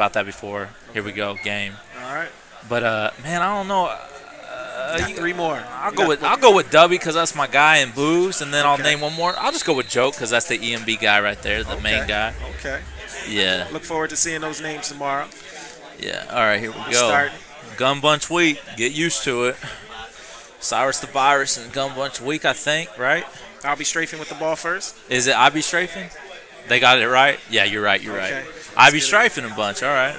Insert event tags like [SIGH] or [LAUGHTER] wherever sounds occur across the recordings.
about that before. Here we go, game. All right. But uh, man, I don't know. Uh, you- three more. I'll You go with I'll go with Dubby because that's my guy and Booze, and then I'll name one more. I'll just go with Joke because that's the EMB guy right there, the main guy. Okay. Yeah, Look forward to seeing those names tomorrow. yeah. All right, here we We're go. starting. Gun Bunch Weak. Get used to it. Cyrus the Virus and Gun Bunch Weak, I think, right? I'll be strafing with the ball first. Is it I'll be Strafing? They got it right? Yeah, you're right, you're Okay. right. Get it. Strafing a bunch, all right.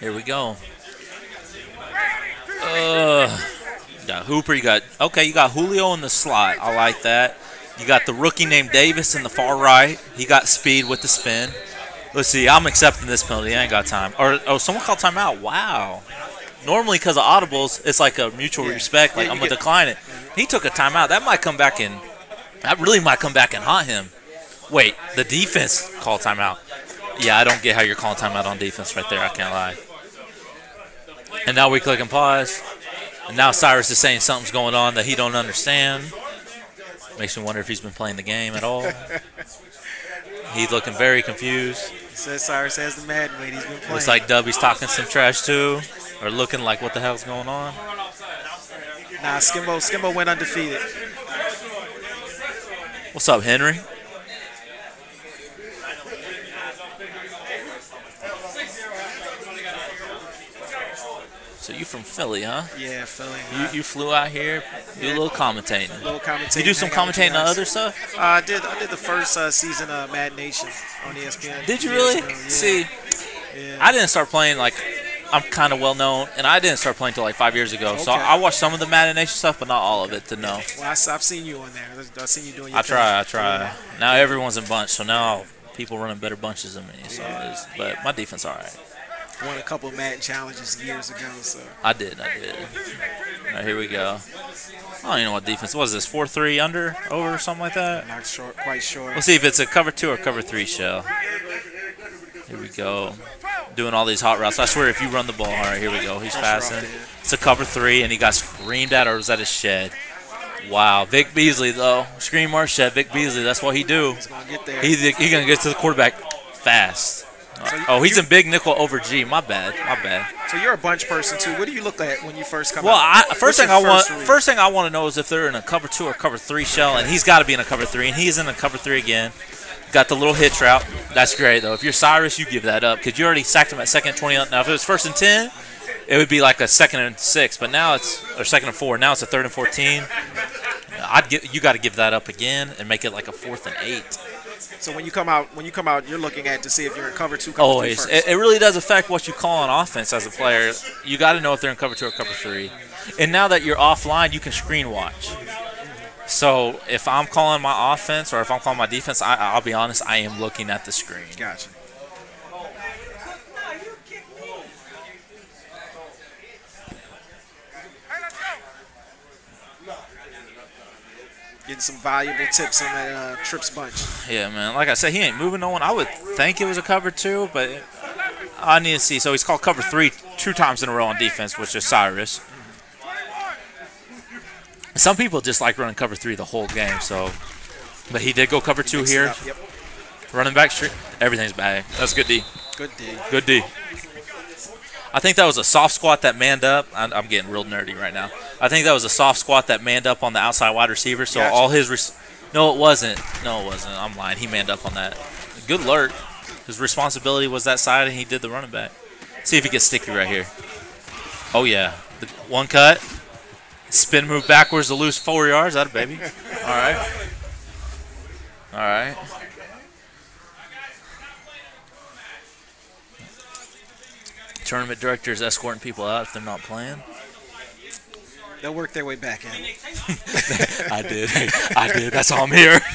Here we go. Uh, you got Hooper, you got, okay, you got Julio in the slot. I like that. You got the rookie named Davis in the far right. He got speed with the spin. Let's see, I'm accepting this penalty. I ain't got time. Or, oh, someone called timeout. Wow. Normally, because of audibles, it's like a mutual Yeah. respect. Like, Yeah, I'm you going to get- decline it. He took a timeout. That might come back and that really might come back and haunt him. Wait, the defense called timeout. Yeah, I don't get how you're calling timeout on defense right there. I can't lie. And now we click and pause. And now Cyrus is saying something's going on that he don't understand. Makes me wonder if he's been playing the game at all. [LAUGHS] He's looking very confused. He says Cyrus has the Madden weight. He's been playing. Looks like Dubby's talking some trash too, or looking like what the hell's going on. Nah, Skimbo, Skimbo went undefeated. What's up, Henry? So you from Philly, huh? Yeah, Philly. You, you flew out here, do a little commentating. A little commentating. You do some hang out with you commentating on other stuff? Uh, I did. I did the first uh, season of Madden Nation on ESPN. Did you really? yeah. See, Yeah. I didn't start playing like I'm kind of well known, and I didn't start playing until like five years ago. Okay. So. I watched some of the Madden Nation stuff, but not all of it to know. well, I, have seen you on there. I've seen you doing. Your I try, I thing. try. Now everyone's in bunch, so now people running better bunches than me. So, it's, but my defense all right. Won a couple of Madden challenges years ago. So I did, I did. All right, here we go. I don't even know what defense was. This four three under over something like that. not sure, quite sure. We'll see if it's a cover two or cover three shell. Here we go. Doing all these hot routes. I swear, if you run the ball, all right, here we go. He's passing. It's a cover three, and he got screamed at, or was that a shed? Wow, Vic Beasley though. Scream or shed, Vic Beasley. That's what he do. He's gonna get there. He he gonna get to the quarterback fast. So you- Oh, he's in big nickel over G. My bad. My bad. So you're a bunch person too. What do you look at when you first come Well, out? I, first your thing I want, read? first thing I want to know is if they're in a cover two or cover three shell, and he's got to be in a cover three, and he's in a cover three again. Got the little hitch route. That's great though. If you're Cyrus, you give that up because you already sacked him at second twenty. Now, if it was first and ten, it would be like a second and six. But now it's or second and four. Now it's a third and fourteen. I'd get you got to give that up again and make it like a fourth and eight. So when you come out, when you come out, you're looking at to see if you're in cover two, cover Always. three It, it really does affect what you call on offense as a player. You got to know if they're in cover two or cover three. And now that you're offline, you can screen watch. So if I'm calling my offense or if I'm calling my defense, I, I'll be honest, I am looking at the screen. Gotcha. Getting some valuable tips on that uh, trips bunch. Yeah, man. Like I said, he ain't moving no one. I would think it was a cover two, but I need to see. So he's called cover three two times in a row on defense, which is Cyrus. Some people just like running cover three the whole game. So, but he did go cover two here. up, Yep. Running back street, everything's bad. That's good D. Good D. Good D. I think that was a soft squat that manned up. I'm, I'm getting real nerdy right now. I think that was a soft squat that manned up on the outside wide receiver. So Gotcha. all his, res- no, it wasn't. No, it wasn't. I'm lying. He manned up on that. Good alert. His responsibility was that side, and he did the running back. See if he gets sticky right here. Oh yeah, the one cut, spin move backwards to lose four yards. That a baby. All right. All right. Tournament directors escorting people out if they're not playing. They'll work their way back in. [LAUGHS] I did. I did. That's why I'm here. [LAUGHS]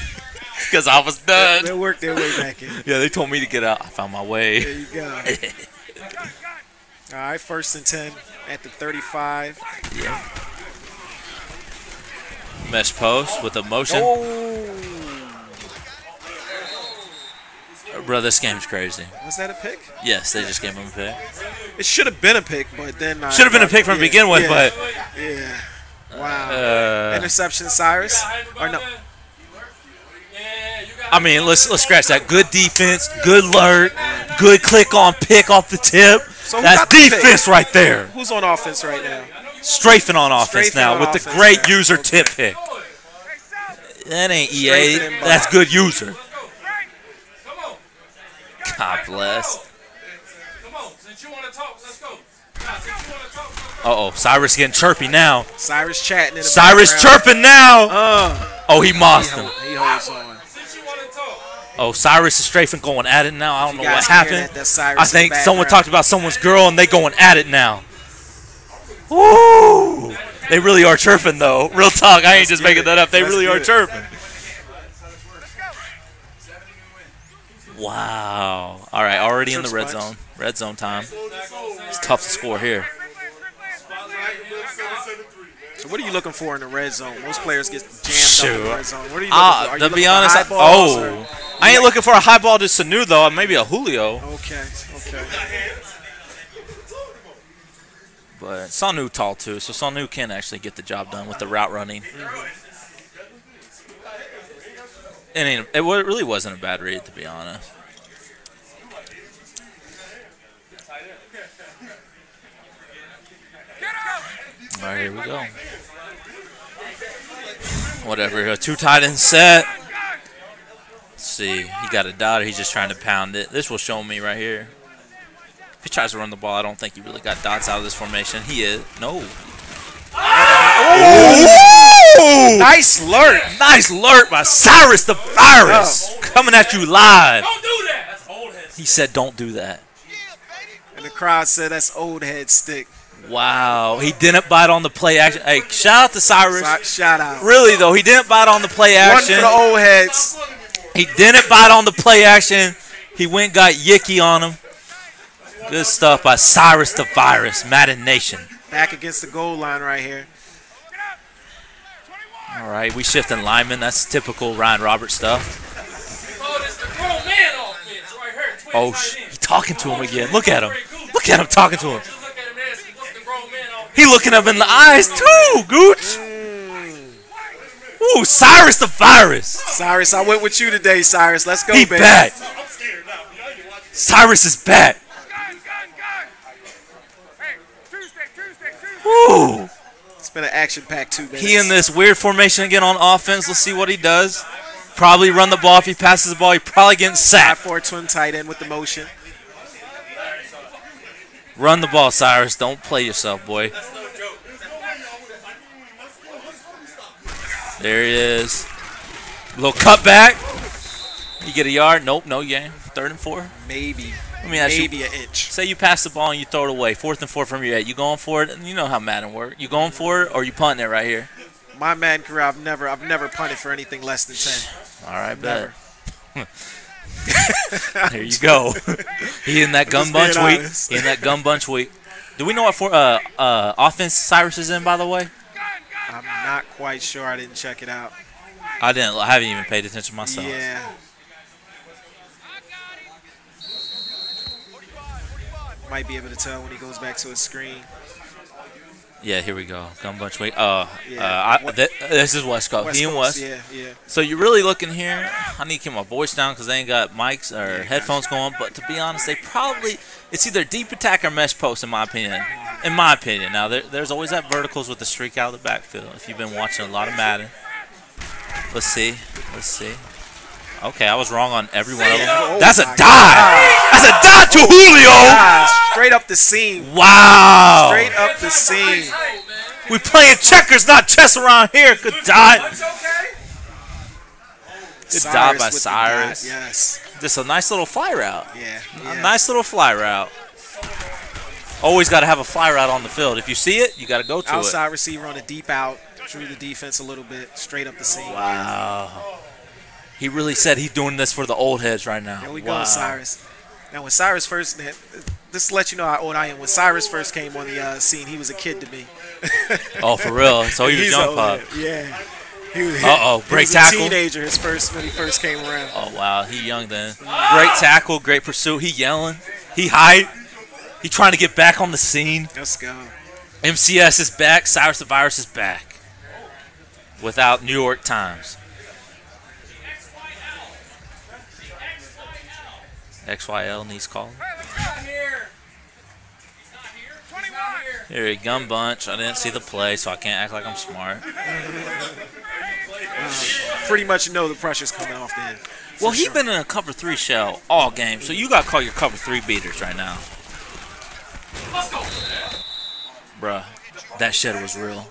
Because I was done. They'll work their way back in. Yeah, they told me to get out. I found my way. There you go. [LAUGHS] All right, first and 10 at the 35. Yeah. Mesh post with a motion. Oh! Bro, this game's crazy. Was that a pick? Yes, they just gave him a pick. It should have been a pick, but then. Should have been a pick from yeah, begin with, yeah, but Yeah. Wow. uh, Interception, Cyrus. Or no. I mean, let's let's scratch that. Good defense, good alert, good click on pick off the tip. So That's pick? defense right there. Who's on offense right now? Strafing on offense Strafing now on with offense the great now. user Okay. tip pick. That ain't EA. That's good user. God bless. Come on, since you want to talk, let's go. Nah, since you want to talk, let's Uh oh, Cyrus getting chirpy now. Cyrus chatting in Cyrus background. chirping now. Uh, Oh, he mossed he, him. he holds on. Since you want to talk. Oh, Cyrus is strafing going at it now. I don't You know what guys happened. that? That's Cyrus I think someone background. talked about someone's girl and they going at it now. Woo! They really are chirping though. Real talk. I ain't just making that up. They Let's really get are chirping. Wow. All right, already in the red zone. Red zone time. It's tough to score here. So what are you looking for in the red zone? Most players get jammed up in the red zone. What are you looking Ah, for? Are you to looking be for honest, high I- balls oh, or- I ain't looking for a high ball to Sanu though. Maybe a Julio, Okay, okay. but Sanu tall too, so Sanu can actually get the job done with the route running. It ain't. It really wasn't a bad read to be honest. All right, here we go. Whatever. A two tight end set. Let's see. He got a dot. He's just trying to pound it. This will show me right here. If he tries to run the ball, I don't think he really got dots out of this formation. He is. No. Nice lurk. Nice alert by Cyrus the Virus. Oh. Coming at you live. Don't do that. That's old head. He said, don't do that. And the crowd said that's old head stick. Wow. He didn't bite on the play action. Hey, shout out to Cyrus. So- Shout out. Really, though, he didn't bite on the play action. One action. for the old heads. He didn't bite on the play action. He went and got yicky on him. Good stuff by Cyrus the Virus, Madden Nation. Back against the goal line right here. All right, we shifting linemen. That's typical Ryan Roberts stuff. Oh, this the grown man offense right here. Twin tight sh- end. he talking to him again. Look at him. Look at him talking to him. Just look at him and ask him, what's the grown man offense? He looking him in the eyes too, Gooch. Ooh, Cyrus the Virus. Cyrus, I went with you today, Cyrus. Let's go, He baby. back. Cyrus is back. Ooh. It's been an action-packed two minutes. He in this weird formation again on offense. Let's see what he does. Probably run the ball. If he passes the ball, he probably gets sacked. 5-4 twin tight end with the motion. Run the ball, Cyrus. Don't play yourself, boy. There he is. Little cutback. You get a yard. Nope, no game. Third and four. Maybe. Let me ask you. Maybe an inch. Say you pass the ball and you throw it away. Fourth and four from your eight. You going for it? You know how Madden work. You going for it or you punting it right here? My man career, I've never, I've never punted for anything less than ten. All right, bet. [LAUGHS] there you go. [LAUGHS] he in that gun bunch weak. He in that gun bunch weak. Do we know what for uh uh offense Cyrus is in by the way? I'm not quite sure. I didn't check it out. I didn't. I haven't even paid attention myself. Yeah. Might be able to tell when he goes back to his screen. Yeah, here we go. Gun bunch weak. Uh, Yeah. uh I, th- this is West Coast. he and West. Yeah, yeah. So you're really looking here. I need to keep my voice down because they ain't got mics or Yeah, headphones going. But to be honest, they probably it's either deep attack or mesh post in my opinion. In my opinion, now there, there's always that verticals with the streak out of the backfield. If you've been watching a lot of Madden, let's see, let's see. Okay, I was wrong on every one of them. Oh That's a my dive. That's a dive to Julio. Ah, straight up the seam. Wow. Straight up the seam. We playing checkers, not chess around here. Good dive. It's okay. Good Cyrus dive by Cyrus. Yes. Just a nice little fly route. Yeah. A yeah. nice little fly route. Always got to have a fly route on the field. If you see it, you got to go to it. Outside receiver on a deep out. Drew the defense a little bit. Straight up the seam. it. Wow. He really said he's doing this for the old heads right now. There we wow. go, Cyrus. Now, when Cyrus first, this let you know how old I am. When Cyrus first came on the uh, scene, he was a kid to me. [LAUGHS] Oh, for real? So he was He's young pup. Yeah. He was, Uh-oh, was tackle. a teenager his first when he first came around. Oh, wow. He young then. Great tackle, great pursuit. He yelling. He hype. He trying to get back on the scene. Let's go. MCS is back. Cyrus the Virus is back. Without New York Times. XYL needs calling. He's not here. He's not here. He's not here. Here, a gun bunch. I didn't see the play, so I can't act like I'm smart. Pretty much know the pressure's coming off then. Well, For he's sure. been in a cover three shell all game, so you got to call your cover three beaters right now. Bruh, that shed was real.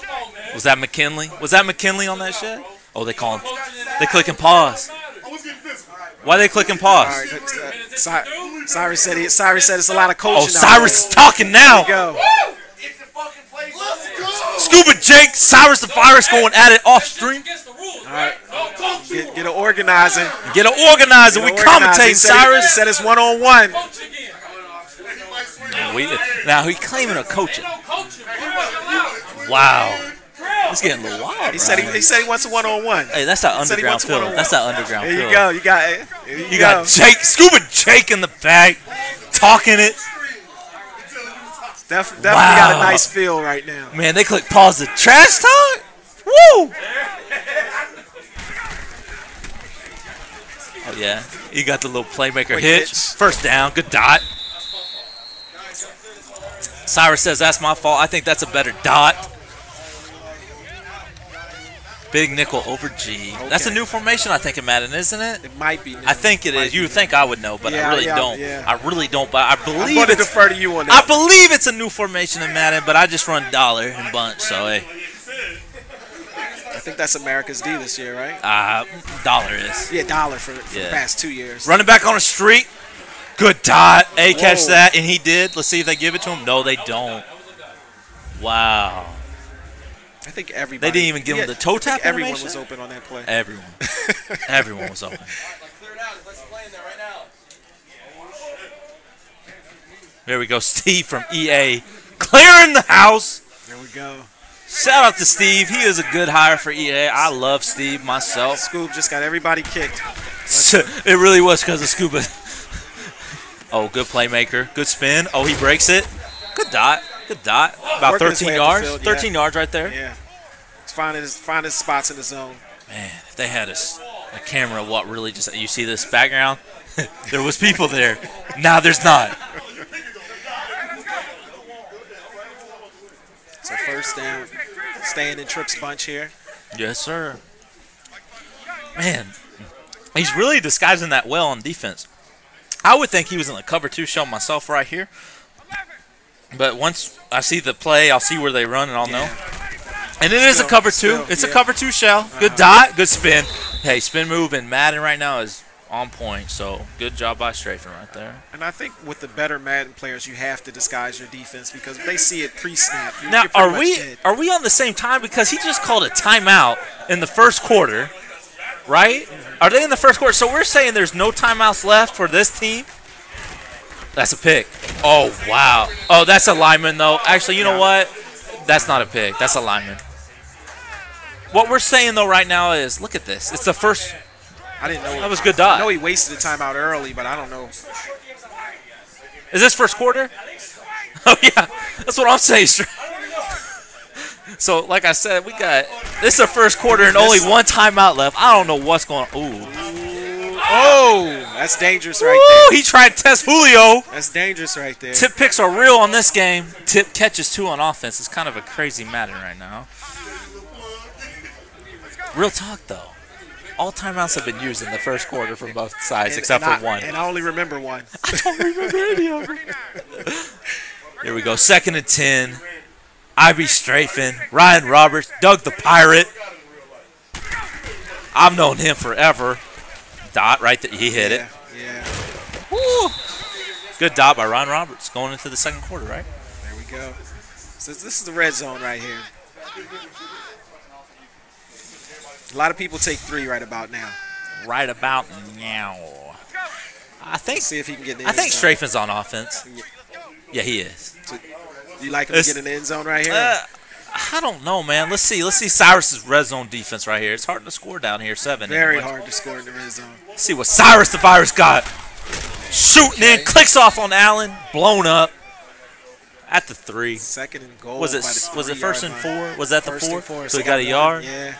Come on, man. Was that McKinley? Was that McKinley on that shed? Oh, they calling. They click and pause. Why they clicking pause? Right, uh, Cy- Cyrus said he, Cyrus said it's a lot of coaching. Oh, Cyrus is talking now. Go. It's the fucking place. Let's go. Scuba Jake, Cyrus the Virus going at it off stream. All right, Don't talk to get, get an organizer. Get an organizer. We Get an organizer. He said he- He Cyrus. said it's one on one. coach again. We, now he claiming a coaching. Coach him. He wasn't allowed. Wow, it's getting a little wild. He said he, he said he wants a one on one. Hey, that's that said he underground wants That's that underground There you go. You got it. You, You go. got Jake, Scuba Jake in the back, talking it. Def, definitely got a nice feel right now. Man, they click pause the trash talk. Woo! Oh yeah, you got the little playmaker Quick hitch. hitch. First down, good dot. Cyrus says that's my fault. I think that's a better dot. Big nickel over G. That's a new formation, I think, in Madden, isn't it? It might be. New. I think it Might is. You would think I would know, but Yeah, I really yeah, don't. yeah. I really don't. But I believe. I'm to it's defer to you on that. I believe it's a new formation in Madden, but I just run dollar and bunch, so hey, I think that's America's D this year, right? uh, dollar is. Yeah, dollar for, for the past two years. Running back on a street, good dot. A catch Whoa. that, and he did. Let's see if they give it to him. No, they don't. Wow, I think everybody. They didn't even give him the toe tap Everyone animation? was open on that play. everyone, [LAUGHS] everyone was open. There we go, Steve from EA, clearing the house. There we go. Shout out to Steve. He is a good hire for EA. I love Steve myself. Scoop just got everybody kicked. [LAUGHS] it really was because of Scuba. [LAUGHS] oh, good playmaker. Good spin. Oh, he breaks it. Good dot. Good dot. About Working 13 way up the yards. field, yeah. 13 yards right there. Yeah. He's finding his finding spots in the zone. Man, if they had a, a camera, what really just you see this background? [LAUGHS] there was people there. Now there's not. So first down, staying in Trips bunch here. Yes, sir. Man, he's really disguising that well on defense. I would think he was in the cover two shell myself right here. But once I see the play, I'll see where they run and I'll know. And it is a cover two. still, it's a cover two shell. Uh-huh. Good dot, good spin. Hey, spin move in Madden right now is on point. So good job by Strafen right there. And I think with the better Madden players, you have to disguise your defense because they see it pre-snap. Now, are we dead. are we on the same time? Because he just called a timeout in the first quarter, right? Are they in the first quarter? So we're saying there's no timeouts left for this team. That's a pick. Oh wow. Oh, that's a lineman though. Actually, you know what? That's not a pick. That's a lineman. What we're saying though right now is, look at this. It's the first. I didn't know. That was good I know he wasted the timeout early, but I don't know. Is this first quarter? [LAUGHS] Oh yeah, that's what I'm saying. [LAUGHS] So, like I said, we got this is the first quarter and only one timeout left. I don't know what's going. Ooh, Oh, that's dangerous right Ooh, there. he tried to test Julio. That's dangerous right there. Tip picks are real on this game. Tip catches two on offense. It's kind of a crazy matter right now. Real talk though, all timeouts have been used in the first quarter from both sides And- except and for I- one. And I only remember one. [LAUGHS] I don't remember any of them. Here we go. Second and ten. Ivy Strafen, Ryan Roberts, Doug the Pirate. I've known him forever. Dot right there. He hit it. Yeah, yeah. Woo. Good dot by Ron Roberts going into the second quarter, right? There we go. So this is the red zone right here. A lot of people take three right about now. Right about now. I think See if he can get the I think zone. Strafen's on offense. Yeah, he is. You like him to get in the end zone right here? Uh, I don't know, man. Let's see. Let's see Cyrus's red zone defense right here. It's hard to score down here. Seven. Very hard to score in the red zone. Let's See what Cyrus the Virus got. Shooting in, clicks off on Allen, blown up at the three. Second and goal. Was it by the was it first and line. four? Was that the First four? and four. So he got a yard. Yeah.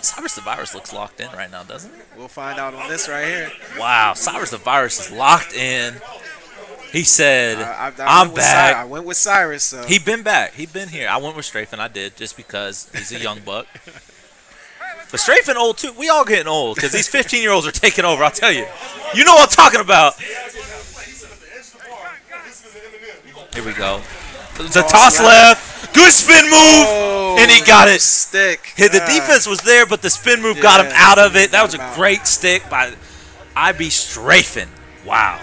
Cyrus the Virus looks locked in right now, doesn't it? We'll find out on this right here. Wow, Cyrus the Virus is locked in. He said, I, I, I "I'm went with I went with Cyrus. So. He been back. He been here. I went with Strafen. I did just because he's a young buck. But Strafen old too. We all getting old because these 15 year olds are taking over. I'll tell you. You know what I'm talking about. Here we go. The oh, toss left. Good spin move. Oh, and he got it. Stick. Hey, the defense was there, but the spin move got him out of it. That was a great stick by IB Strafen. Wow.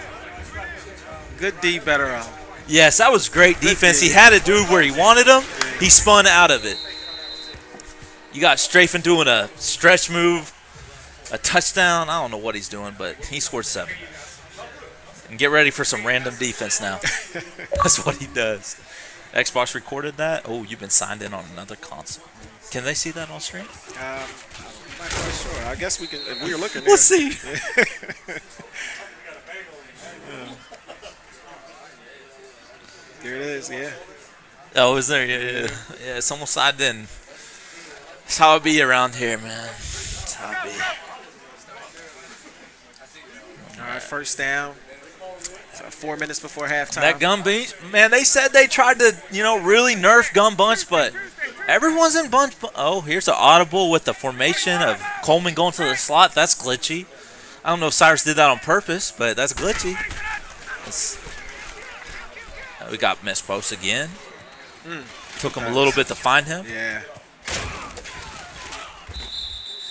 Good D, better out. Yes, that was great defense. He had it dude where he wanted him. He spun out of it. You got Strafen doing a stretch move, a touchdown. I don't know what he's doing, but he scored seven. And get ready for some random defense now. [LAUGHS] That's what he does. Xbox recorded that. Oh, you've been signed in on another console. Can they see that on stream? Um, I'm not quite sure. I guess we can. If we were looking. We'll see. [LAUGHS] There it is. Yeah. Oh, is there? Yeah, yeah. Yeah, someone signed in. That's how it be around here, man. That's how it be. All right. First down. So four minutes before halftime. That gun bunch, man, they said they tried to, you know, really nerf gun bunch, but everyone's in bunch. Oh, here's an audible with the formation of Coleman going to the slot. That's glitchy. I don't know if Cyrus did that on purpose, but that's glitchy. It's- we got mesh post again. Took him a little bit to find him. Yeah.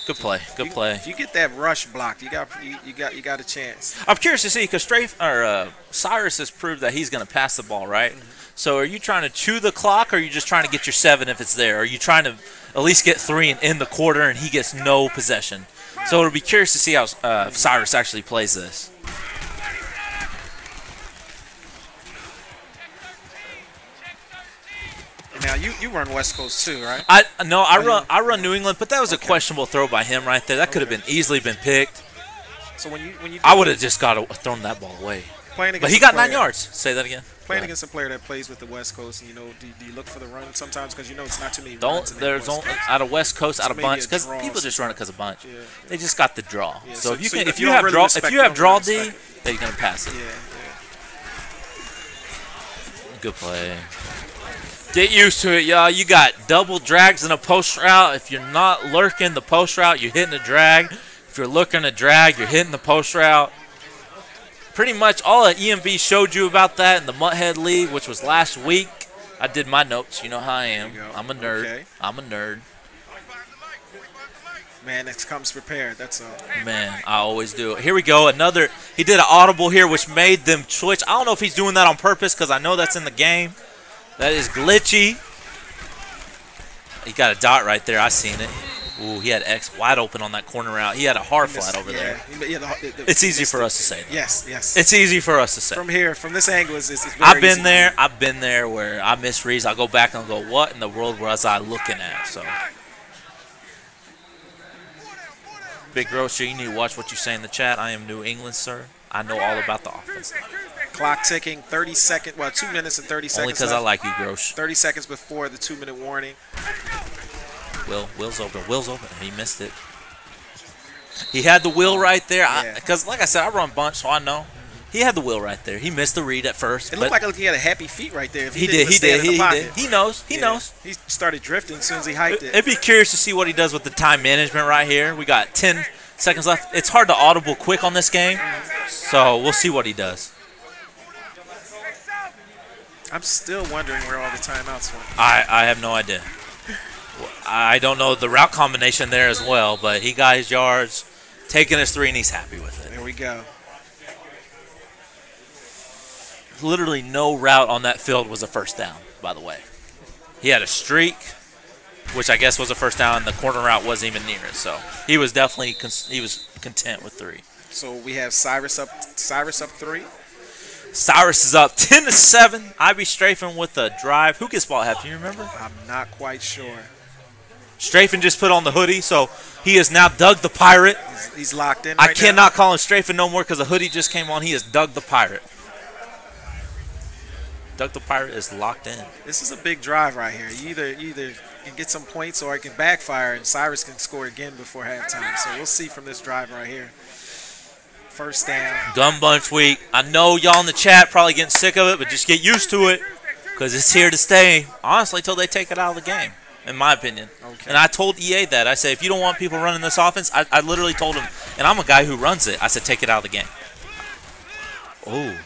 Good play. Good You- play. If you get that rush blocked, you got you, you got you got a chance. I'm curious to see because Strafe or uh, Cyrus has proved that he's going to pass the ball, right? So are you trying to chew the clock, or are you just trying to get your seven if it's there? Are you trying to at least get three and in the quarter, and he gets no possession? So it'll be curious to see how uh, Cyrus actually plays this. Now you you run West Coast too, right? I no, I Oh, run I run New England, but that was a questionable throw by him right there. That could have been easily been picked. So when you when you I would have just got thrown that ball away. playing But he a got nine yards. Say that again. Playing against a player that plays with the West Coast, and you know, do, do you look for the run sometimes because you know it's not too many Don't there's only out of West Coast out of bunch because people just run it because of bunch. Yeah. They just got the draw. Yeah, so, so- if you so can, if you you have really draw, if you have draw really D, then you're gonna pass it. Yeah, Good play. Get used to it, y'all. You got double drags in a post route. If you're not lurking the post route, you're hitting a drag. If you're looking a drag, you're hitting the post route. Pretty much all that EMB showed you about that in the Mutthead League, which was last week. I did my notes. You know how I am. There you go. I'm a nerd. Okay. I'm a nerd. Man, it comes prepared. That's all. Man, I always do it. Here we go. Another. He did an audible here, which made them twitch. I don't know if he's doing that on purpose because I know that's in the game. That is glitchy. He got a dot right there. I seen it. Ooh, he had X wide open on that corner route. He had a hard flat over yeah, there. yeah, the- the- It's easy for us to say. That. Yes, yes. It's easy for us to say. from here, from this angle, is it's very I've been easy. there. I've been there where I miss reads. I go back and go, what in the world was I looking at? So, Big Grocer, you need to watch what you say in the chat. I am New England, sir. I know all about the offense. Clock ticking, 30 seconds. Well, two minutes and 30 seconds. Only because I like you, Gross. 30 seconds before the two-minute warning. Will, Will's open. Will's open. He missed it. He had the will right there. Yeah. Because, like I said, I run bunch, so I know. He had the will right there. He missed the read at first. It looked like he had a happy feet right there. If he, did. He did. He, he did. He knows. He Yeah. knows. He started drifting as soon as he hiked it. It'd be curious to see what he does with the time management right here. We got 10 seconds left. It's hard to audible quick on this game, so we'll see what he does. I'm still wondering where all the timeouts went. I, I have no idea. I don't know the route combination there as well, but he got his yards, taking his three, and he's happy with it. There we go. Literally no route on that field was a first down, by the way. He had a streak, which I guess was a first down, and the corner route wasn't even near it. So he was definitely he was content with three. So we have Cyrus up. Cyrus up three. Cyrus is up 10 to 7. IB Strafen with a drive. Who gets ball half? Do you remember? I'm not quite sure. Strafen just put on the hoodie, so he has now dug the pirate. He's, he's locked in. I right cannot call him Strafen no more because the hoodie just came on. He has dug the pirate. Doug the Pirate is locked in. This is a big drive right here. You either either can get some points or it can backfire, and Cyrus can score again before halftime. So we'll see from this drive right here. First down. Gun Bunch Weak. I know y'all in the chat probably getting sick of it, but just get used to it because it's here to stay, honestly, till they take it out of the game, in my opinion. Okay. And I told EA that. I said, if you don't want people running this offense, I, I literally told him, and I'm a guy who runs it, I said, take it out of the game. Oh.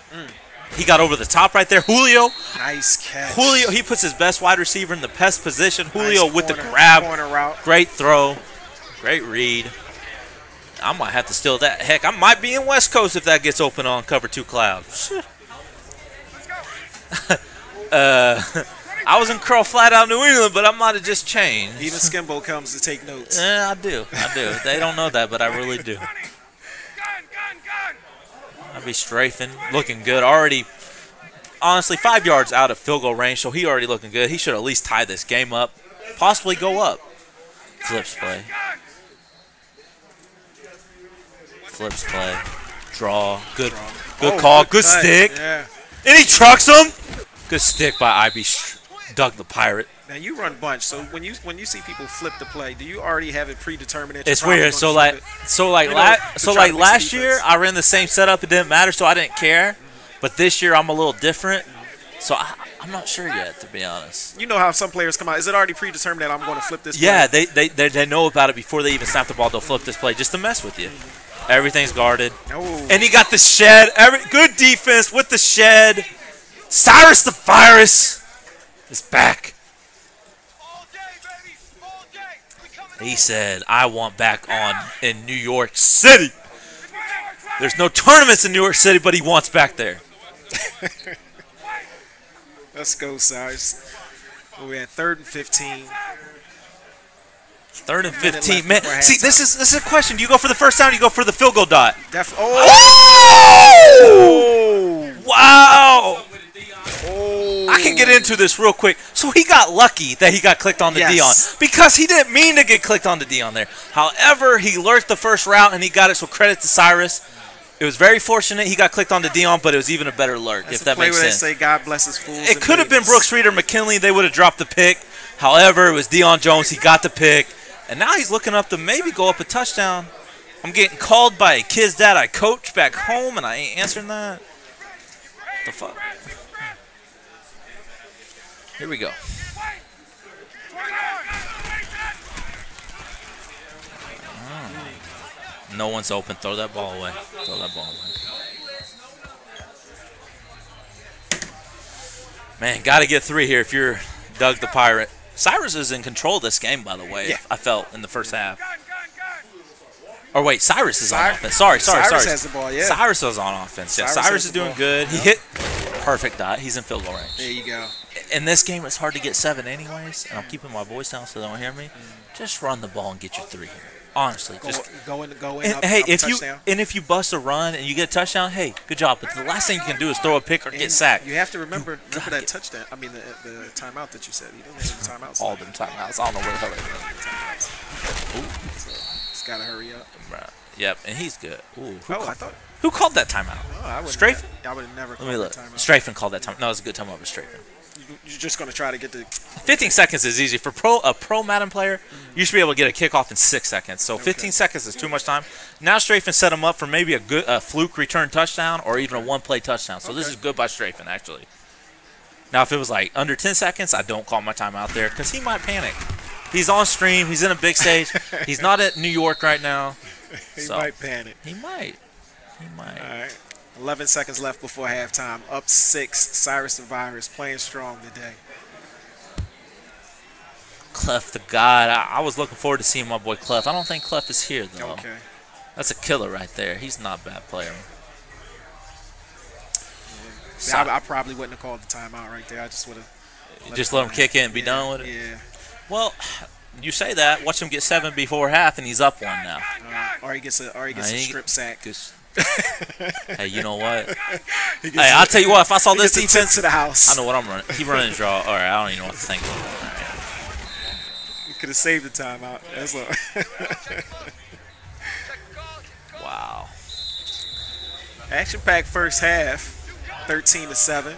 He got over the top right there. Julio. Nice catch. Julio, he puts his best wide receiver in the best position. Julio Nice with the grab. Corner. Great throw. Great read. I might have to steal that. Heck, I might be in West Coast if that gets open on cover two cloud. [LAUGHS] uh, [LAUGHS] I was in Curl Flat out New England, but I might have just changed. Even Skimbo comes to take notes. [LAUGHS] Eh, I do. I do. They don't know that, but I really do. Gun, gun, gun. I'd be strafing, looking good. Already, honestly, five yards out of field goal range, so he already looking good. He should at least tie this game up, possibly go up. Flips play. Flips play. Draw. Good. Good Oh, call. Good, cut. stick. Yeah. And he trucks him. Good stick by IB. Doug the Pirate. Now you run bunch, so when you when you see people flip the play, do you already have it predetermined? It's weird. So like, it? so like, You know, so like last year. I ran the same setup. It didn't matter, so I didn't care. But this year, I'm a little different. So I, I'm not sure yet, to be honest. you know how some players come out. Is it already predetermined that I'm going to flip this? Yeah, play? they, they, they, they know about it before they even snap the ball. They'll flip this play just to mess with you. Everything's guarded. Oh, And he got the shed. Every good defense with the shed. Cyrus the Virus is back. All day, baby. All day. We coming He said, I want back on in New York City. There's no tournaments in New York City, but he wants back there. [LAUGHS] let's go, Cyrus. We're at third and 15. Third and 15. Man, see, this is this is a question. Do you go for the first down or do you go for the field goal dot? Def- oh, Oh! Wow! Deion. oh! I can get into this real quick. So he got lucky that he got clicked on the Yes. Deion because he didn't mean to get clicked on the Deion there. However, he lurked the first route and he got it. So credit to Cyrus. It was very fortunate he got clicked on the Deion, but it was even a better lurk, That's if a that play makes where sense. they say God blesses fools. It could have been. Brooks Reed or McKinley. They would have dropped the pick. However, it was Deion Jones. He got the pick. And now he's looking up to maybe go up a touchdown. I'm getting called by a kid's dad I coach back home, and I ain't answering that. the fuck? Here we go. Oh. No one's open. Throw that ball away. Throw that ball away. Man, got to get three here if you're Doug the Pirate. Cyrus is in control of this game, by the way. Yeah. I felt in the first half. Or wait, Cyrus is on Cy- offense. Sorry, sorry, Cyrus sorry. has the ball, yeah. Cyrus is on offense. Yeah, Cyrus Cyrus, is doing ball. good. He hit perfect dot. He's in field goal range. There you go. In this game, it's hard to get seven anyways, and I'm keeping my voice down so they don't hear me. Just run the ball and get your three here. Honestly, Go, just go in, go in. and, up, hey, up if you and if you bust a run and you get a touchdown, hey, good job. But the last thing you can do is throw a pick or get sacked. You have to remember, remember that touchdown. I mean, the, the timeout that you said. You didn't have any timeouts. All them timeouts. I don't know where the hell they Timeouts. Just gotta hurry up. went. Yep, and he's good. Ooh, who, Oh, called, I thought. who called that timeout? Oh, I would. Strafen? I would have never. Let me look. that timeout. Strafen called that timeout. No, it was a good timeout for Strafen. You- You're just gonna try to get the. 15 seconds is easy for pro a pro Madden player. You should be able to get a kickoff in six seconds. So 15 seconds is too much time. Now Strafen set him up for maybe a good a fluke return touchdown or even a one play touchdown. So this is good by Strafen actually. Now if it was like under 10 seconds, I don't call my timeout there because he might panic. He's on stream. He's in a big stage. [LAUGHS] he's not at New York right now. He So- might panic. He might. He might. All right. 11 seconds left before halftime. Up six. Cyrus the Virus playing strong today. Clef the God. I, I was looking forward to seeing my boy Clef. I don't think Clef is here though. Okay. That's a killer right there. He's not a bad player. See, I, I probably wouldn't have called the timeout right there. I just would have. just let him kick in and be done with it. Yeah. Well, you say that. Watch him get seven before half, and he's up one now. Uh, or he gets a or he gets a strip sack. 'Cause- hey, you know what? [LAUGHS] He Hey, I'll tell you what. If I saw this gets a tip defense, to the house. I know what I'm running. He running draw. All right, I don't even know what to think. Right. He could have saved the timeout. That's all. [LAUGHS] Wow. Action packed first half. 13 to seven.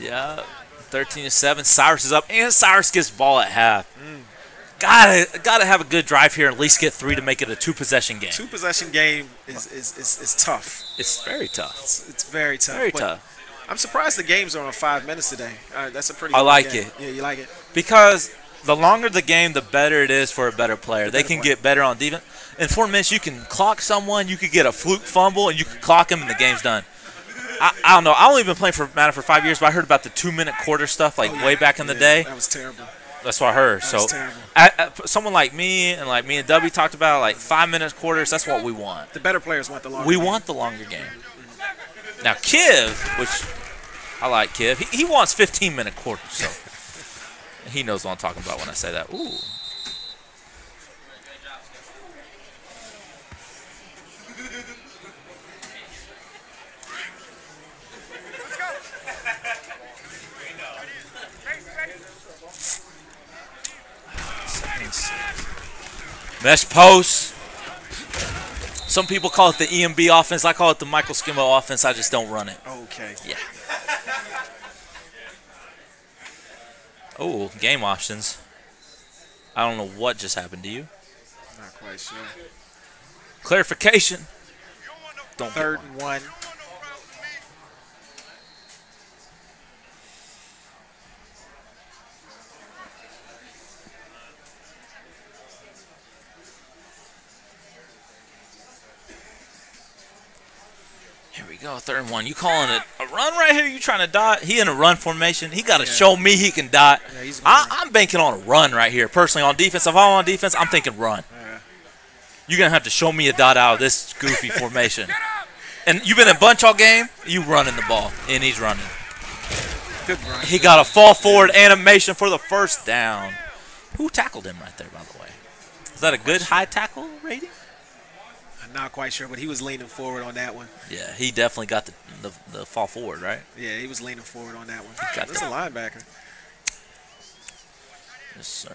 Yeah, 13 to seven. Cyrus is up, and Cyrus gets ball at half. Mm. Gotta gotta have a good drive here, and at least get three to make it a two possession game. Two possession game is, is, is, is tough. It's very tough. It's, it's very tough. Very tough. I'm surprised the games are on five minutes today. Uh, that's a pretty. I like game. it. Yeah, you like it. Because the longer the game, the better it is for a better player. They better can player. get better on defense. In four minutes, you can clock someone, you could get a fluke fumble, and you can clock him, and the game's done. I, I don't know. I've only been playing for Madden for five years, but I heard about the two minute quarter stuff like Oh, yeah. way back in the Yeah, day. That was terrible. That's what I heard. That so. I, I- someone like me and like me and W talked about like five minutes quarters. That's what we want. The better players want the longer. We game. want the longer game. Now Kiv, which I like Kiv, he, he wants 15 minute quarters. So [LAUGHS] he knows what I'm talking about when I say that. Ooh. Mesh post. Some people call it the EMB offense. I call it the Michael Skimbo offense. I just don't run it. Okay. Yeah. Oh, game options. I don't know what just happened to you. Not quite sure. Clarification. Don't Third one. Go, third and one. You calling it a run right here? You trying to dot? He in a run formation. He got to Yeah. show me he can dot. Yeah, I, I'm banking on a run right here. Personally, on defense, if I'm on defense, I'm thinking run. Yeah. You're gonna have to show me a dot out of this goofy [LAUGHS] formation. And you've been in bunch all game. You running the ball, and he's running. Good run. He got a fall forward animation for the first down. Who tackled him right there, by the way? Is that a good high tackle rating? I'm not quite sure, but he was leaning forward on that one. Yeah, he definitely got the, the, the fall forward, right? Yeah, he was leaning forward on that one. got That's a linebacker. Yes, sir.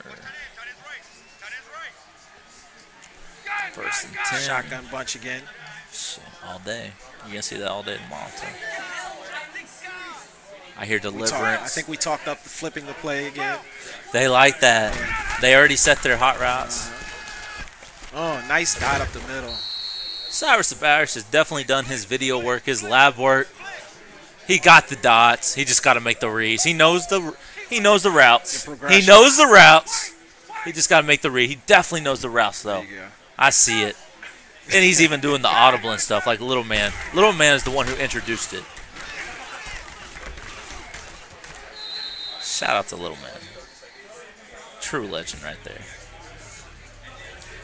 First and ten. Shotgun bunch again. Shit, All day. You're gonna see that all day tomorrow too. I hear We talked, deliverance. I think we talked up the flipping the play again. they like that. They already set their hot routes. Uh-huh. Oh, nice dot up the middle. Cyrus Sabarish has definitely done his video work, his lab work. He got the dots. He just got to make the reads. He knows the he knows the routes. He knows the routes. He just got to make the read. He definitely knows the routes though. There you go. I see it. And he's even doing the audible and stuff like Little Man. Little Man is the one who introduced it. Shout out to Little Man. True legend right there.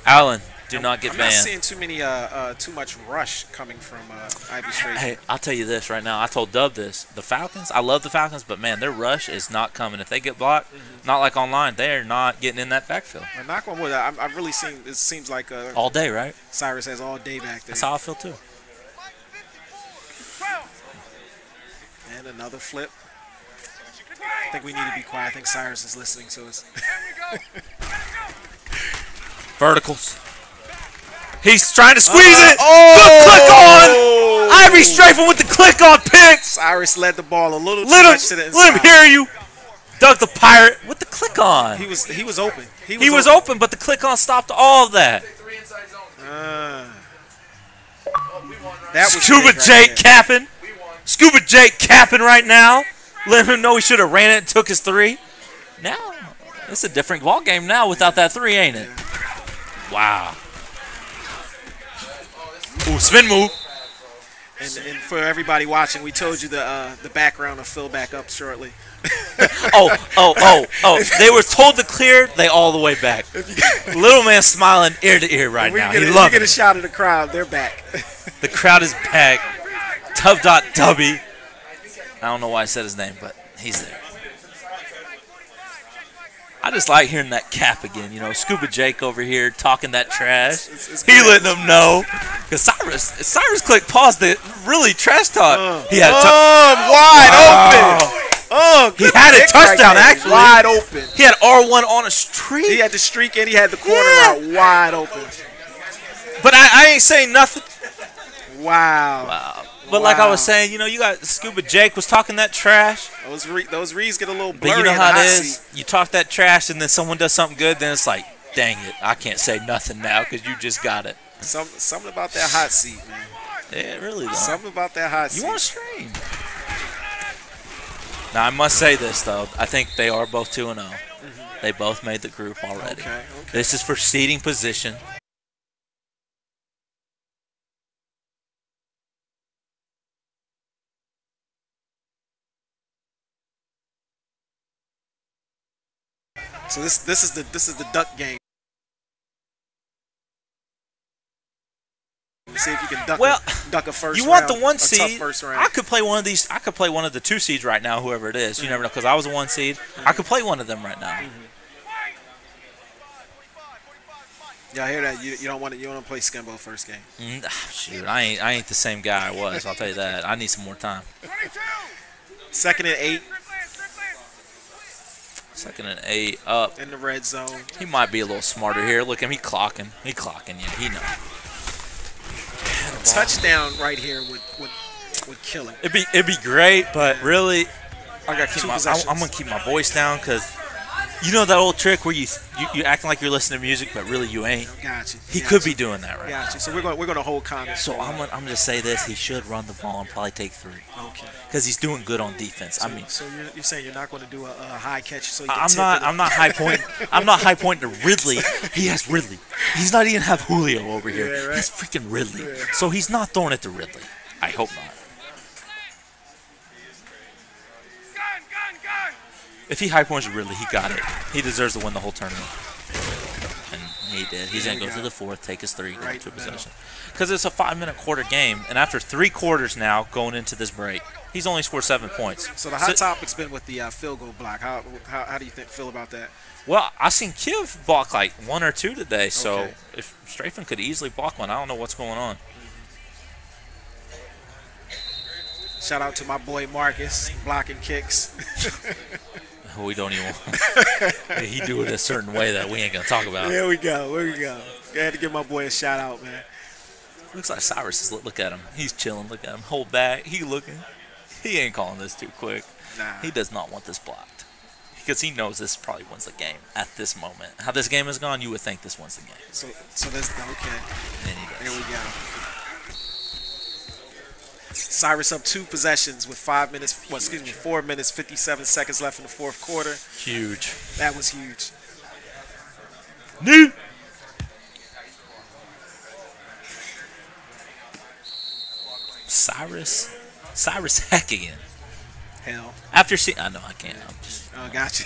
Alan, do not get I'm not seeing too many, uh, uh, too much rush coming from uh, Ivy Street. Hey, I'll tell you this right now. I told Dub this. The Falcons, I love the Falcons, but man, their rush is not coming. If they get blocked, Mm-hmm. not like online, they're not getting in that backfield But knock on wood, I- I've really seen. It seems like uh, all day, right? Cyrus has all day back there. That's how I feel too. And another flip. I think we need to be quiet. I think Cyrus is listening to us. Verticals. He's trying to squeeze it. oh! Good click on. Ivy strafing with the click on pick. Cyrus led the ball a little too Let much to the him, inside. let him hear you. Doug the Pirate with the click on. He was he was open. He was, He was open, but the click on stopped all of that. Uh, that was Scuba right Jake there. capping. Scuba Jake capping right now. Let him know he should have ran it and took his three. Now, it's a different ball game now without that three, ain't it? Wow. Ooh, spin move. And, and for everybody watching, we told you the uh, the background will fill back up shortly. [LAUGHS] Oh, oh, oh, oh. They were told to clear, they all the way back. [LAUGHS] Little man smiling ear to ear right now. get, He loves get a shot of the crowd. They're back. [LAUGHS] The crowd is back. Tub dot Tubby. I don't know why I said his name, but he's there. I just like hearing that cap again. You know, Scuba Jake over here talking that trash. It's- it's he letting them know. Because Cyrus, Cyrus click paused it. Really trash talk. Uh, he had a tou- oh, wide open. Oh, He had a pick right touchdown, actually. Wide open. he had R1 on a streak. He had the streak and he had the corner Yeah. out wide open. But I, I ain't saying nothing. Wow. Wow. But like I was saying, you know, you got Scuba Jake was talking that trash. Those re- those reads get a little blurry. But you know how it is. seat. You talk that trash, and then someone does something good. Then it's like, dang it, I can't say nothing now because you just got it. Some something about that hot seat, man. Yeah, really though. Something about that hot seat. You want to stream? Now I must say this though. I think they are both two and zero. They both made the group already. Okay, okay. This is for seeding position. So this this is the this is the duck game. See if you can duck Well, a, duck a first. You want round, the one seed? First I could play one of these. I could play one of the two seeds right now. Whoever it is, you never know. Because I was a one seed. I could play one of them right now. Yeah, I hear that. You, you don't want to you want to play Skimbo first game. Mm, ah, shoot, I ain't. I ain't the same guy I was. I'll tell you that. I need some more time. Second and eight Second and eight up. in the red zone. He might be a little smarter here. Look at him. He clocking. He clocking. Yeah, he know. Touchdown right here would would would kill him. It'd be it'd be great, but really, I gotta keep Two my. I. I'm gonna keep my voice down because you know that old trick where you you you acting like you're listening to music, but really you ain't. Got you. He got could be doing that right. Got you. So we're going we're going to hold comments. So I'm gonna, I'm gonna say this: he should run the ball and probably take three okay. because he's doing good on defense. I mean, so you're, you're saying you're not going to do a, a high catch so you can I'm tip not it I'm not high point I'm not high pointing to Ridley. He has Ridley. He's not even have Julio over here. Yeah, right. He's freaking Ridley. Yeah. So he's not throwing it to Ridley. I hope not. If he high points really, he got it. He deserves to win the whole tournament. And he did. He's gonna go go. to the fourth, take his three, go Right to a in the middle. possession. Because it's a five-minute quarter game, and after three quarters now, going into this break, he's only scored seven points. So the hot topic's been with the uh, field goal block. How, how how do you think feel about that? Well, I seen Kiv block like one or two today, so Okay. if Strafen could easily block one, I don't know what's going on. Shout out to my boy Marcus blocking kicks. [LAUGHS] We don't even. [LAUGHS] he do it a certain way that we ain't gonna talk about. there we go. There we go. I had to give my boy a shout out, man. Looks like Cyrus is. Look at him. He's chilling. Look at him. Hold back. He looking. He ain't calling this too quick. Nah. He does not want this blocked because he knows this probably wins the game at this moment. How this game has gone, you would think this wins the game. So so this okay. There we go. Cyrus up two possessions with five minutes. Well, excuse me, four minutes, fifty-seven seconds left in the fourth quarter. Huge. That was huge. New. Cyrus. Cyrus Heck again. Hell. After seeing, I know I can't. I'm just, Oh, gotcha.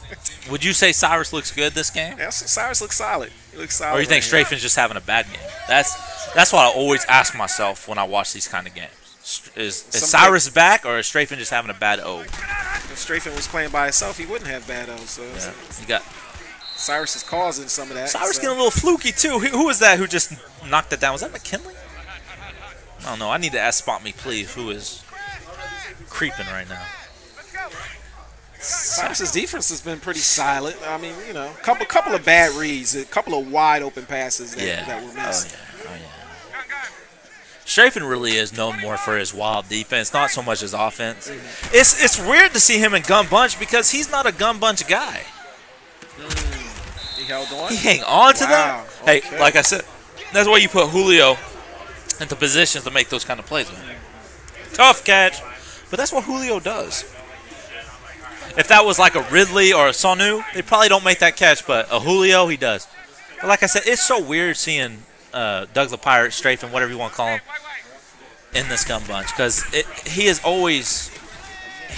[LAUGHS] would you say Cyrus looks good this game, yeah, Cyrus looks solid. He looks solid. or you think right here. Strafen's just having a bad game? That's that's what I always ask myself when I watch these kind of games. Is, is Cyrus back, or is Strafen just having a bad O? If Strafen was playing by himself, he wouldn't have bad O's. So Yeah. You got Cyrus is causing some of that. Cyrus so- getting a little fluky too. Who, who was that who just knocked it down? Was that McKinley? I don't know. I need to ask Spot Me, please. Who is creeping right now? Cyrus's defense has been pretty silent. I mean, you know, couple couple of bad reads, a couple of wide open passes that, Yeah. that were Oh yeah. Oh yeah. Strafen really is known more for his wild defense, not so much his offense. Mm-hmm. It's it's weird to see him in gun bunch because he's not a gun bunch guy. Mm. He held on. He hang on to Wow, that. Hey, like I said, that's why you put Julio into positions to make those kind of plays. Mm-hmm. Tough catch, but that's what Julio does. If that was like a Ridley or a Sanu, they probably don't make that catch, but a Julio, he does. But like I said, it's so weird seeing uh, Doug the Pirate, Strafen, whatever you want to call him, in this gun bunch because he is always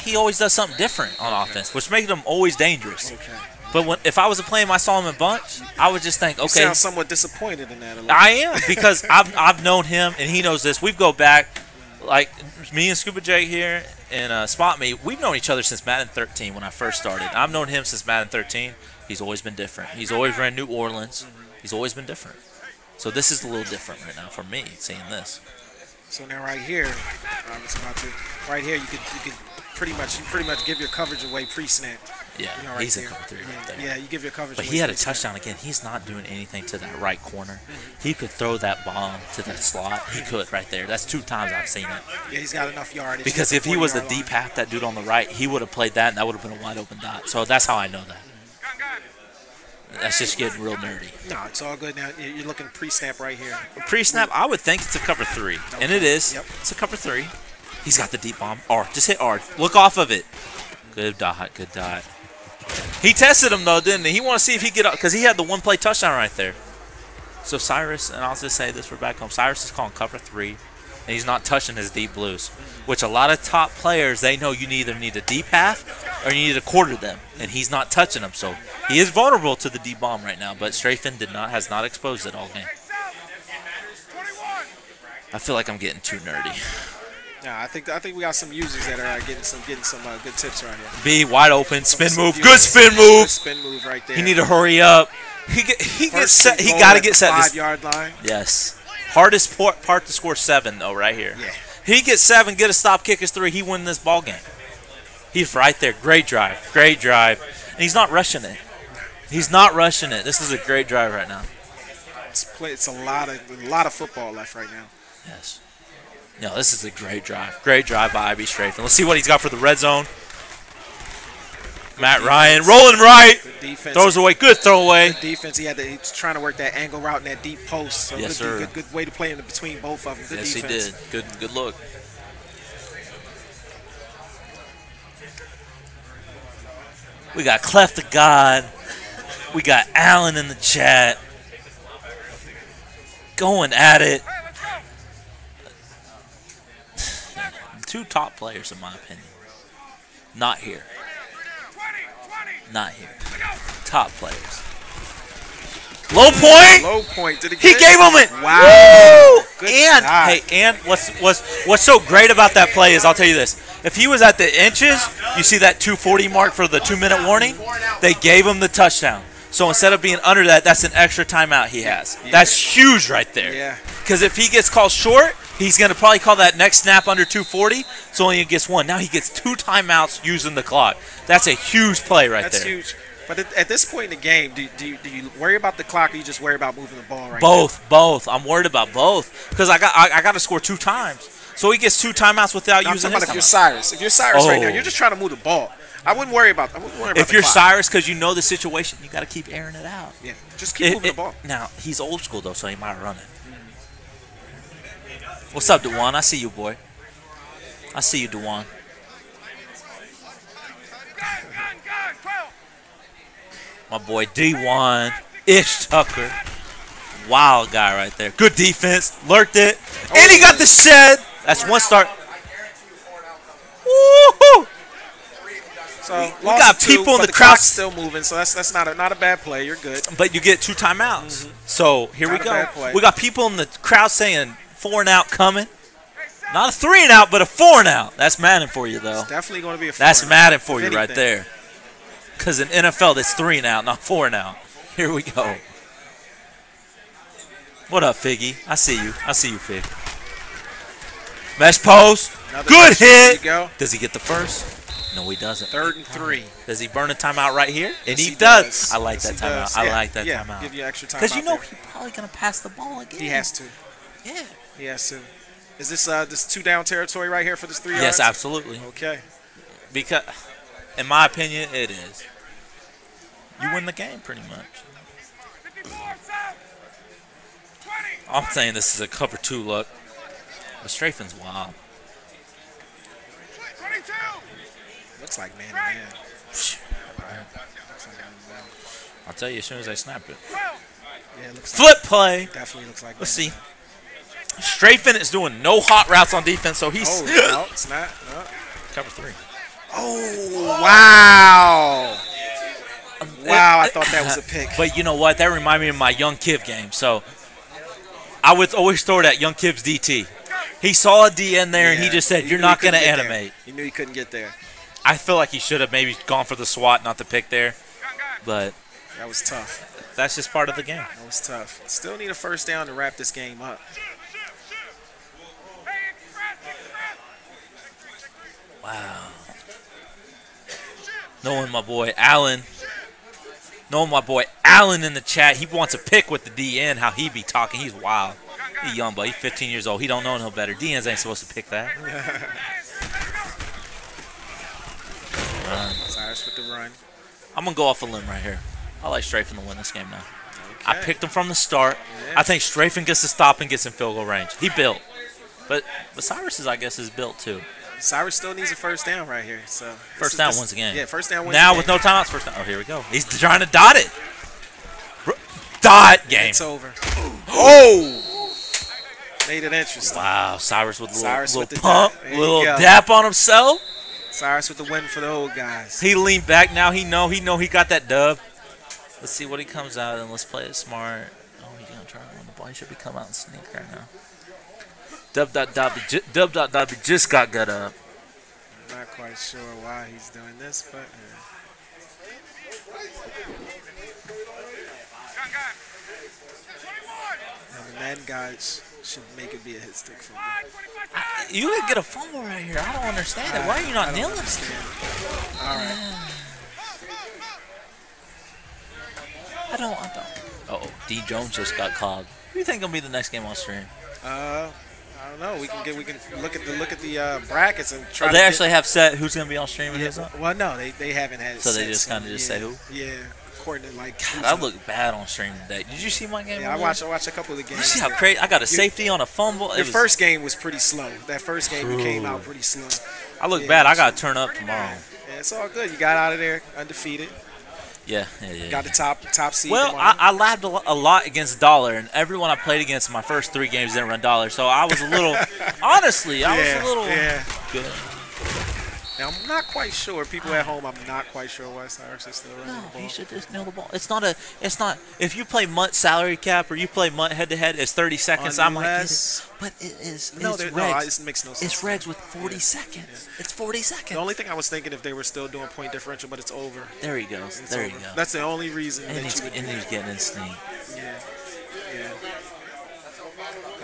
he always does something different on offense, which makes him always dangerous. Okay. But when, if I was a player and I saw him in bunch, I would just think, You okay, sound somewhat disappointed in that. A. I am because I've I've known him and he knows this. We've go back, like me and Scuba Jay here and uh, Spot Me. We've known each other since Madden 13 when I first started. I've known him since Madden 13. He's always been different. He's always ran New Orleans. He's always been different. So this is a little different right now for me seeing this. So now right here, was about to. Right here, you could you could pretty much you pretty much give your coverage away pre-snap. Yeah, You know, right he's there. in cover three right there. Yeah, yeah, you give your coverage. But he had a touchdown again. He's not doing anything to that right corner. Mm-hmm. He could throw that bomb to that slot. He could right there. That's two times I've seen it. Yeah, he's got enough yardage. Because if he was the 40-yard deep half, that dude on the right, he would have played that, and that would have been a wide open dot. So that's how I know that. That's just getting real nerdy. No, it's all good now. You- You're looking pre-snap right here. Pre-snap, I would think it's a cover three, and it is. Yep. It's a cover three. He's got the deep bomb. R, just hit R. Look off of it. Good dot. Good dot. He tested him though, didn't he? He want to see if he get up because he had the one play touchdown right there. So Cyrus, and I'll just say this for back home. Cyrus is calling cover three, and he's not touching his deep blues, which a lot of top players they know you either need a deep half or you need to quarter them, and he's not touching them. So he is vulnerable to the deep bomb right now. But Strafen did not has not exposed it all game. I feel like I'm getting too nerdy. [LAUGHS] Yeah, I think I think we got some users that are uh, getting some getting some uh, good tips right here. B wide open, spin Some move, viewers. good spin Good move. spin move right there. He need to hurry up. He get he gets set. He got to get set. Five This, yard line. yes, hardest part, part to score seven though, right here. Yeah. He gets seven, get a stop, kick is three. He win this ball game. He's right there. Great drive, great drive, and he's not rushing it. He's not rushing it. This is a great drive right now. It's play. It's a lot of a lot of football left right now. Yes. No, this is a great drive. Great drive by IB Strafen. Let's see what he's got for the red zone. Matt Ryan rolling right. Defense. Throws away. Good throwaway. Good defense. He had to, he was trying to work that angle route and that deep post. So Yes, good, sir. Good, good way to play in between both of them. Good Yes, he did. Good, good look. We got Cleft of God. We got Allen in the chat. Going at it. Two top players, in my opinion. Not here. Not here. Top players. Low point. Low point. Did he He gave him it. Wow. And hey, and what's what's what's so great about that play is I'll tell you this: if he was at the inches, you see that 240 mark for the two-minute warning. They gave him the touchdown. So instead of being under that, that's an extra timeout he has. That's huge right there. Yeah. Because if he gets called short, he's going to probably call that next snap under 240. So only gets one. Now he gets two timeouts using the clock. That's a huge play right That's there. That's huge. But at, this point in the game, do, do, you, do you worry about the clock or you just worry about moving the ball right Both, both. I'm worried about both because I got I, I got to score two times. So he gets two timeouts without now? I'm using talking his about if you're. Cyrus. If you're Cyrus right now, Oh. you're just trying to move the ball. I wouldn't worry about. I wouldn't worry about If you're clock. Cyrus, because you know the situation, you got to keep airing it out. yeah, just keep It- moving it- the ball. Now he's old school though, so he might run it. What's up, Dewan? I see you, boy. I see you, Dewan. My boy D1, Ish Tucker. Wild guy right there. Good defense. Lurked it. And he got the shed. That's one start. Woohoo! So we got two, people in but the crowd- still moving. So that's that's not a not a bad play. You're good. But you get two timeouts. Mm-hmm. So here Not we go. We got people in the crowd saying four and out coming. Not a three and out, but a four and out. That's Madden for you, though. It's definitely going to be a. four. That's. Madden for you right there. Because in NFL, it's three and out, not four and out. Here we go. What up, Figgy? I see you. I see you, Fig. Mesh post. Another Good. Hit. go. Does he get the first? No, he doesn't. Third and three. Does he burn a timeout right here? And Yes, he, does. I like Yes, that he timeout. does. I like that yeah, timeout. Give you extra time. Because you know there. he's probably gonna pass the ball again. he has to. Yeah. He has to. Is this uh this two down territory right here for this three Yes, absolutely. Okay. Because, in my opinion, it is. You win the game pretty much. I'm saying this is a cover two look. But Strafen's wild. Looks like man to man. Looks like man to. I'll tell you as soon as I snap it. Yeah, it looks like, Flip play. definitely looks like. Let's man see. Strafen is doing no hot routes on defense, so he's Oh no, it's not. No. cover three. Oh wow! Wow, I thought that was a [LAUGHS] pick. But you know what? That reminded me of my Young Kiv game. So I would always throw that Young Kiv's DT. He saw a D in there and he just said, "You're not going to get there. animate." He knew he couldn't get there. I feel like he should have maybe gone for the SWAT, not the pick there. But That was tough. that's just part of the game. That was tough. Still need a first down to wrap this game up. Wow. Knowing my boy Allen. Knowing my boy Allen in the chat, he wants a pick with the DN. How he be talking? He's wild. He young, but he's 15 years old. He don't know no better. DNs ain't supposed to pick that. Cyrus with the run. I'm gonna go off a limb right here. I like Strafen to win this game now. I picked him from the start. Yeah. I think Strafen gets to stop and gets in field goal range. He built, but but Cyrus is I guess is built too. Cyrus still needs a first down right here. So First down this- the game. Yeah, first down wins Now the with no timeouts, first down. Oh, here we go. He's trying to dot it. Dot game. It's over. Oh! Made it interesting. Wow, Cyrus with a little, Cyrus little with pump, dap. There you little dap on himself. Cyrus with the win for the old guys. He leaned back. Now he know he know he got that dub. Let's see what he comes out and let's play it smart. Oh, he's gonna try to run the ball. He should be come out and sneak right now. Dub dot Dobby, dub dot Dobby just got gut up. I'm Not quite sure why he's doing this, but the Madden guys should make it be a hit stick fumble. You could get a fumble right here. I don't understand it. Why are you not kneeling? All right. [SIGHS] I don't. I don't. Oh, D Jones just got called. Who do you think gonna be the next game on stream? Uh, I don't know. We can get we can look at the look at the uh, brackets and try. Oh, to they actually have set who's gonna be on stream and who's not. well, no, they, they haven't had. it So they just kinda just yeah, say who? Yeah, according to like. who's I look bad on stream today. Did you see my game? Yeah, I watched I watched a couple of the games. You see how crazy? I got a safety on a fumble. The first game was pretty slow. That first game you came out pretty slow. I look yeah, bad. I got to turn up tomorrow. Yeah, it's all good. You got out of there undefeated. Yeah, yeah, yeah. Got the top top seed. Well. I, I labbed a, a lot against Dollar, and everyone I played against in my first three games didn't run Dollar. So I was a little, [LAUGHS] honestly, I yeah, was a little yeah. good. Now I'm not quite sure. People at home, I'm not quite sure why Cyrus is still running No, the ball. he should just nail the ball. It's not a. It's not. If you play MUT salary cap or you play MUT head to head, it's 30 seconds. I'm like, it. Unless- But it is. No, it's there- no, regs. it makes no sense. It's regs with 40 seconds. It's 40 seconds. The only thing I was thinking if they were still doing point differential, but it's over. There he goes. It's There over. you go. That's the only reason and that he's, and he's getting in sneak. Yeah, yeah.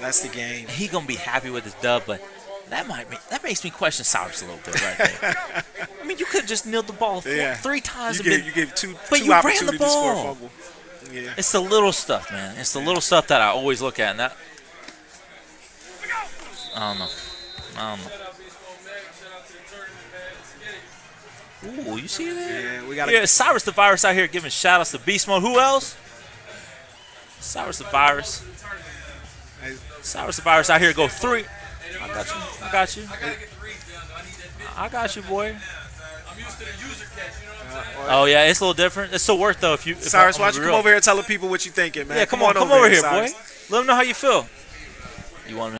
That's the game. He gonna be happy with his dub, but that might be, that makes me question Cyrus a little bit right there. [LAUGHS] I mean, you could just kneel the ball four, Yeah. three times. You gave, been, you gave two, But two you ran the opportunities for a ball. fumble. Yeah. It's the little stuff, man. It's the little stuff that I always look at, and that I don't know. I don't know. Ooh, you see that? Yeah, we gotta. Yeah, Cyrus the Virus out here giving shout outs to Beast Mode. Who else? Cyrus the Virus. Cyrus the Virus out here go three. I got you. I got you. I gotta get the reads down. I need that bit. I got you, boy. I'm used to the user catch, you know what I'm saying? Oh yeah, it's a little different. It's still worth though if you. If Cyrus, I'm why don't you be come real. over here and tell the people what you're thinking, man? Yeah, come, on, come over here, boy. Let them know how you feel. You want